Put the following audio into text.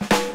you